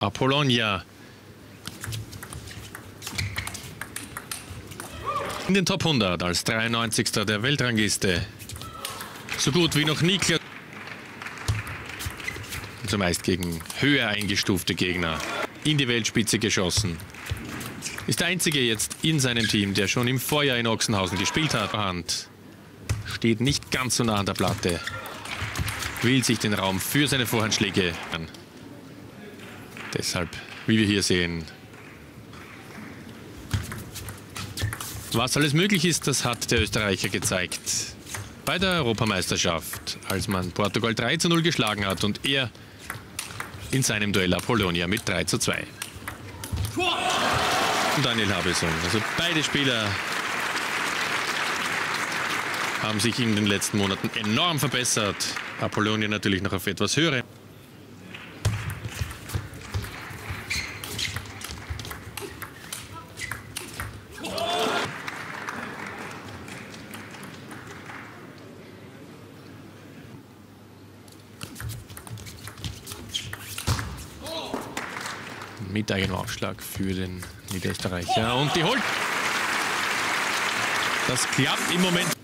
Apollonia. In den Top 100 als 93. der Weltrangliste. So gut wie noch nie. Zumeist gegen höher eingestufte Gegner. In die Weltspitze geschossen. Ist der einzige jetzt in seinem Team, der schon im Vorjahr in Ochsenhausen gespielt hat. Hand steht nicht ganz so nah an der Platte. Will sich den Raum für seine Vorhandschläge an. Deshalb, wie wir hier sehen, Was alles möglich ist, das hat der Österreicher gezeigt. Bei der Europameisterschaft, als man Portugal 3 zu 0 geschlagen hat und er in seinem Duell Apollonia mit 3 zu 2. Und Daniel Habelson. Also beide Spieler haben sich in den letzten Monaten enorm verbessert. Apollonia natürlich noch auf etwas höhere. Mit eigenem Aufschlag für den Niederösterreicher. Und die holt. Das klappt im Moment.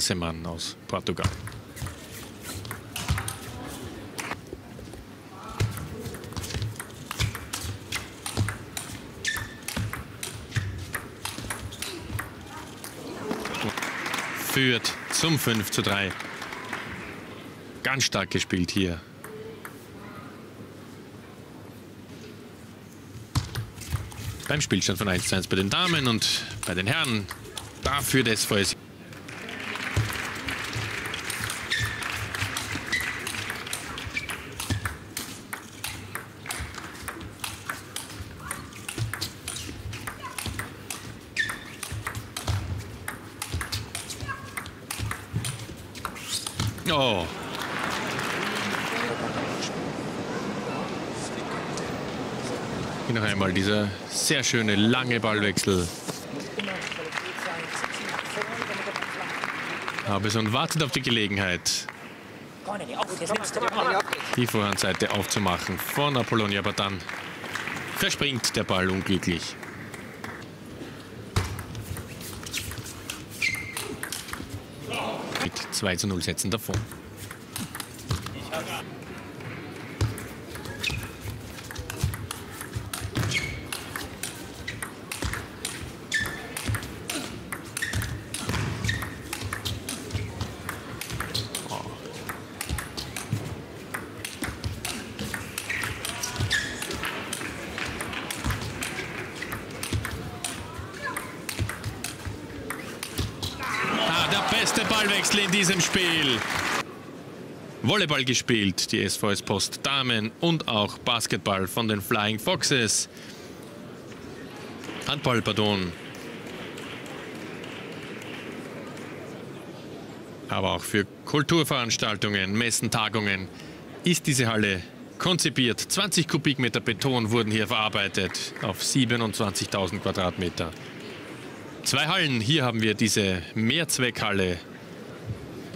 Semann aus Portugal. Führt zum 5 zu 3. Ganz stark gespielt hier. Beim Spielstand von 1 zu 1 bei den Damen und bei den Herren. Dafür das VS. Oh. Hier noch einmal dieser sehr schöne lange Ballwechsel. Habeson wartet auf die Gelegenheit, die Vorhandseite aufzumachen von Apollonia, aber dann verspringt der Ball unglücklich. mit 2 zu 0 Sätzen davon. Beste Ballwechsel in diesem Spiel. Volleyball gespielt, die SVS Post Damen und auch Basketball von den Flying Foxes. Handball, pardon. Aber auch für Kulturveranstaltungen, Messen, Tagungen ist diese Halle konzipiert. 20 Kubikmeter Beton wurden hier verarbeitet auf 27.000 Quadratmeter. Zwei Hallen. Hier haben wir diese Mehrzweckhalle.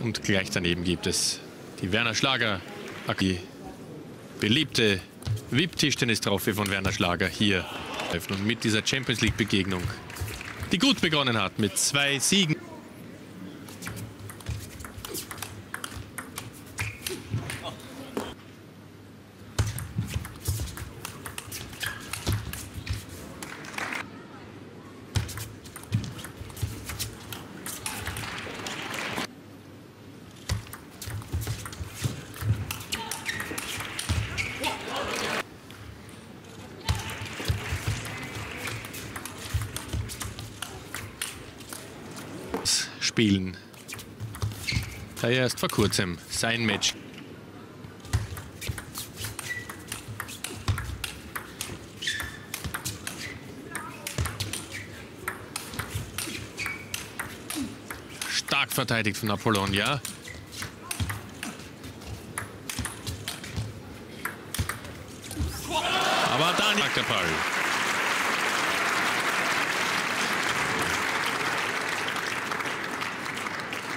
Und gleich daneben gibt es die Werner Schlager, die beliebte VIP-Tischtennis-Trophy von Werner Schlager hier. Und mit dieser Champions League-Begegnung, die gut begonnen hat mit zwei Siegen. Spielen. Da er erst vor kurzem sein Match stark verteidigt von Apollonia. Aber dann der Ball.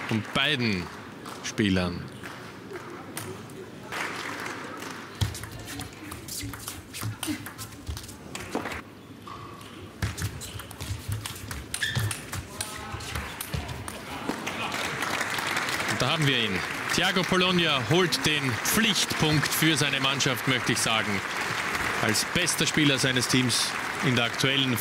Und beiden Spielern Da haben wir ihn. Thiago Polonia holt den Pflichtpunkt für seine Mannschaft, möchte ich sagen. Als bester Spieler seines Teams in der aktuellen